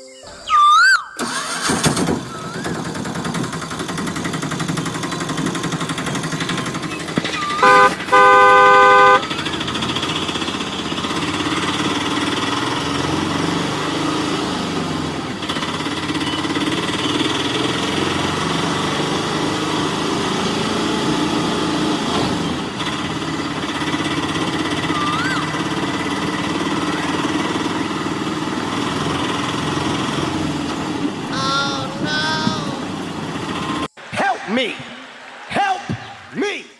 Yeah. me. Help me.